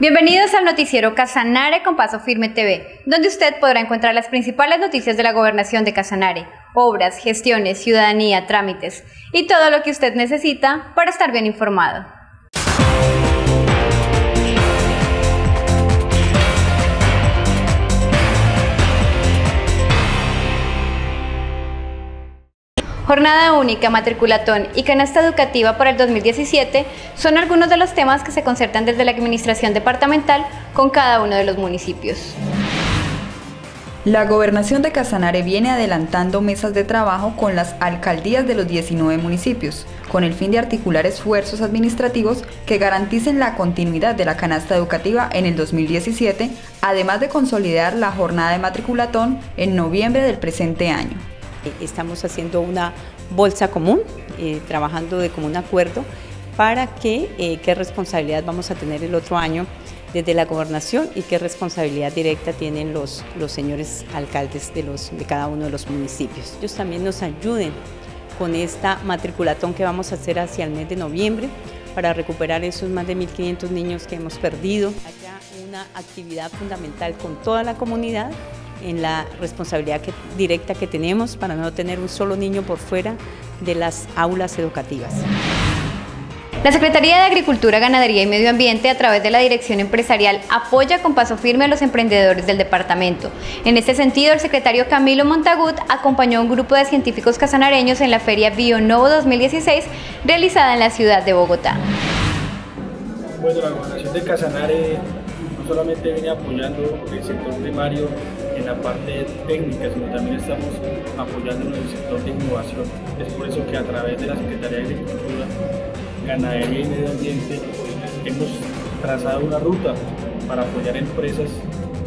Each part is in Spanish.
Bienvenidos al noticiero Casanare con Paso Firme TV, donde usted podrá encontrar las principales noticias de la gobernación de Casanare, obras, gestiones, ciudadanía, trámites y todo lo que usted necesita para estar bien informado. Jornada única, matriculatón y canasta educativa para el 2017 son algunos de los temas que se concertan desde la Administración Departamental con cada uno de los municipios. La gobernación de Casanare viene adelantando mesas de trabajo con las alcaldías de los 19 municipios, con el fin de articular esfuerzos administrativos que garanticen la continuidad de la canasta educativa en el 2017, además de consolidar la jornada de matriculatón en noviembre del presente año. Estamos haciendo una bolsa común, eh, trabajando de común acuerdo para que eh, qué responsabilidad vamos a tener el otro año desde la gobernación y qué responsabilidad directa tienen los, los señores alcaldes de, los, de cada uno de los municipios. Ellos también nos ayuden con esta matriculatón que vamos a hacer hacia el mes de noviembre para recuperar esos más de 1.500 niños que hemos perdido. Haya una actividad fundamental con toda la comunidad en la responsabilidad directa que tenemos para no tener un solo niño por fuera de las aulas educativas. La Secretaría de Agricultura, Ganadería y Medio Ambiente, a través de la Dirección Empresarial, apoya con paso firme a los emprendedores del departamento. En este sentido, el secretario Camilo Montagut acompañó a un grupo de científicos casanareños en la Feria Bionovo 2016, realizada en la ciudad de Bogotá. Bueno, la gobernación de Casanare no solamente viene apoyando el sector primario en la parte técnica, sino también estamos apoyando en el sector de innovación. Es por eso que a través de la Secretaría de Agricultura, Ganadería y Medio Ambiente hemos trazado una ruta para apoyar empresas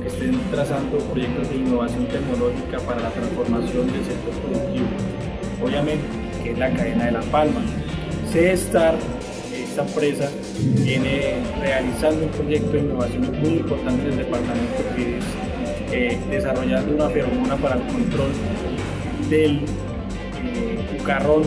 que estén trazando proyectos de innovación tecnológica para la transformación del sector productivo. Obviamente, que es la cadena de La Palma. C-Star, esta empresa, viene realizando un proyecto de innovación muy importante en el departamento que es eh, desarrollando una feromona para el control del eh, cucarrón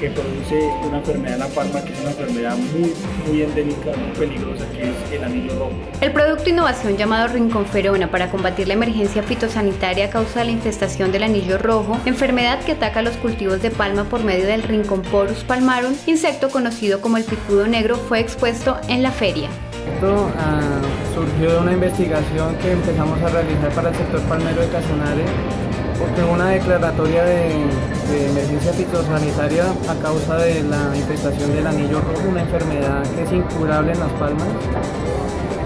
que produce una enfermedad en la palma que es una enfermedad muy, muy endémica, muy peligrosa, que es el anillo rojo. El producto innovación llamado Rincón Ferona para combatir la emergencia fitosanitaria a causa de la infestación del anillo rojo, enfermedad que ataca los cultivos de palma por medio del Rincón Porus palmarum, insecto conocido como el picudo negro, fue expuesto en la feria. Esto uh, surgió de una investigación que empezamos a realizar para el sector palmero de Casanare, porque una declaratoria de, emergencia fitosanitaria a causa de la infestación del anillo rojo, una enfermedad que es incurable en las palmas.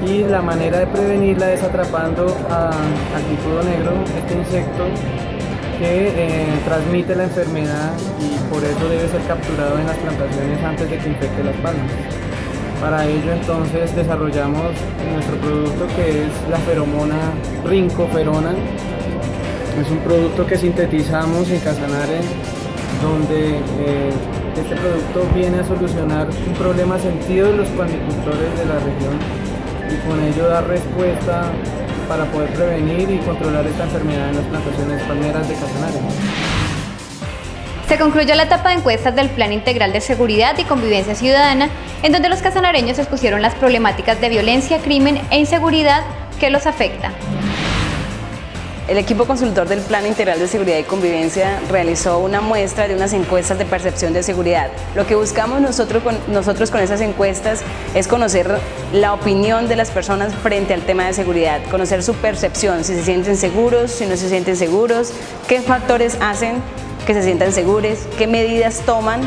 Y la manera de prevenirla es atrapando al picudo negro, este insecto que eh, transmite la enfermedad y por eso debe ser capturado en las plantaciones antes de que infecte las palmas. Para ello entonces desarrollamos nuestro producto que es la feromona Rincoferona. Es un producto que sintetizamos en Casanare donde eh, este producto viene a solucionar un problema sentido de los palmicultores de la región y con ello dar respuesta para poder prevenir y controlar esta enfermedad en las plantaciones palmeras de Casanare. Se concluyó la etapa de encuestas del Plan Integral de Seguridad y Convivencia Ciudadana, en donde los casanareños expusieron las problemáticas de violencia, crimen e inseguridad que los afecta. El equipo consultor del Plan Integral de Seguridad y Convivencia realizó una muestra de unas encuestas de percepción de seguridad. Lo que buscamos nosotros con, nosotros con esas encuestas es conocer la opinión de las personas frente al tema de seguridad, conocer su percepción, si se sienten seguros, si no se sienten seguros, qué factores hacen que se sientan seguros, qué medidas toman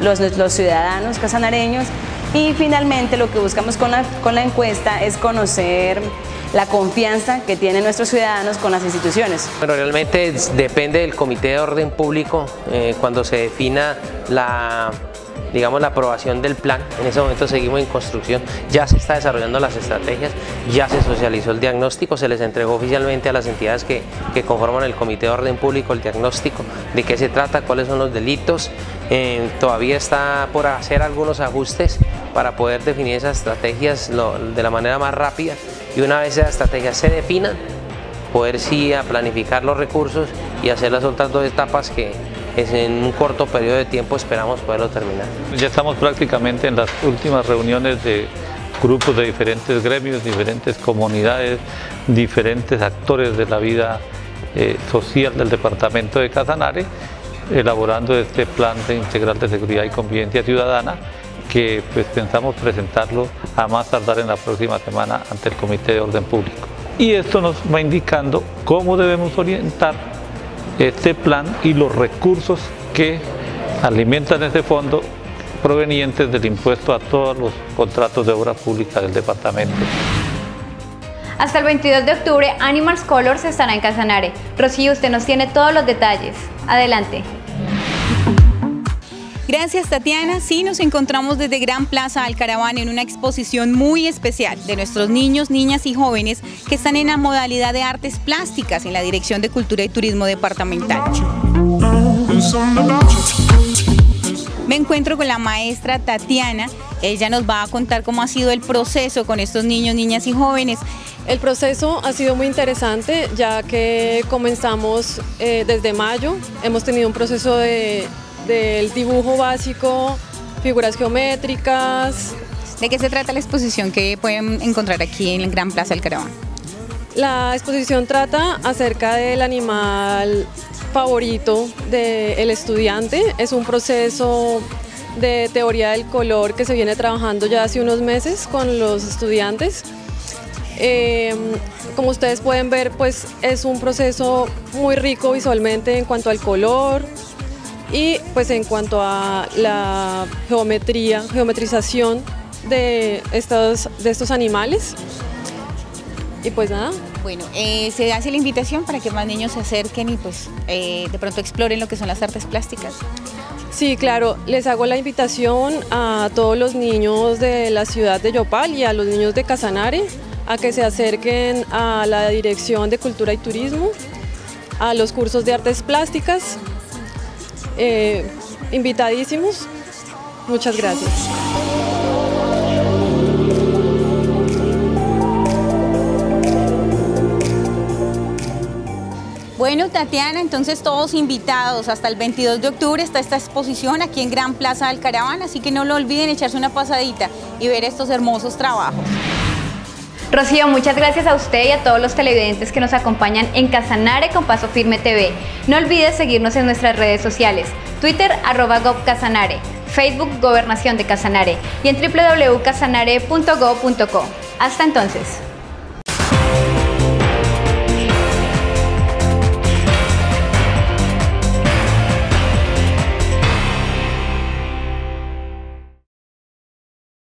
los, los ciudadanos casanareños y finalmente lo que buscamos con la, con la encuesta es conocer la confianza que tienen nuestros ciudadanos con las instituciones. Bueno, realmente depende del Comité de Orden Público eh, cuando se defina la digamos, la aprobación del plan. En ese momento seguimos en construcción, ya se está desarrollando las estrategias, ya se socializó el diagnóstico, se les entregó oficialmente a las entidades que, que conforman el Comité de Orden Público el diagnóstico, de qué se trata, cuáles son los delitos. Eh, todavía está por hacer algunos ajustes para poder definir esas estrategias de la manera más rápida y una vez esas estrategias se definan, poder sí a planificar los recursos y hacer las otras dos etapas que, en un corto periodo de tiempo esperamos poderlo terminar. Ya estamos prácticamente en las últimas reuniones de, grupos de diferentes gremios, diferentes comunidades, diferentes actores de la vida eh, social del departamento de Casanare, elaborando este plan de integral de seguridad y convivencia ciudadana que pues, pensamos presentarlo a más tardar en la próxima semana ante el Comité de Orden Público. Y esto nos va indicando cómo debemos orientar este plan y los recursos que alimentan ese fondo provenientes del impuesto a todos los contratos de obra pública del departamento. Hasta el 22 de octubre, Animals Colors estará en Casanare. Rocío, usted nos tiene todos los detalles. Adelante. Gracias Tatiana. Sí, nos encontramos desde Gran Plaza Alcaraván en una exposición muy especial de nuestros niños, niñas y jóvenes que están en la modalidad de artes plásticas en la Dirección de Cultura y Turismo Departamental. Me encuentro con la maestra Tatiana. Ella nos va a contar cómo ha sido el proceso con estos niños, niñas y jóvenes. El proceso ha sido muy interesante ya que comenzamos eh, desde mayo. Hemos tenido un proceso de, del dibujo básico, figuras geométricas. ¿De qué se trata la exposición que pueden encontrar aquí en el Gran Plaza del Caraván? La exposición trata acerca del animal favorito del estudiante. Es un proceso de teoría del color que se viene trabajando ya hace unos meses con los estudiantes. Em, como ustedes pueden ver, pues es un proceso muy rico visualmente en cuanto al color y pues en cuanto a la geometría, geometrización de estos, de estos animales. Y pues nada. Bueno, eh, se hace la invitación para que más niños se acerquen y pues eh, de pronto exploren lo que son las artes plásticas. Sí, claro, les hago la invitación a todos los niños de la ciudad de Yopal y a los niños de Casanare a que se acerquen a la Dirección de Cultura y Turismo, a los cursos de artes plásticas. Eh, invitadísimos. Muchas gracias. Bueno, Tatiana, entonces todos invitados hasta el 22 de octubre está esta exposición aquí en Gran Plaza del Caravana, así que no lo olviden echarse una pasadita y ver estos hermosos trabajos. Rocío, muchas gracias a usted y a todos los televidentes que nos acompañan en Casanare con Paso Firme TV. No olvides seguirnos en nuestras redes sociales, Twitter arroba gobcasanare, Facebook Gobernación de Casanare y en www.casanare.go.co. Hasta entonces.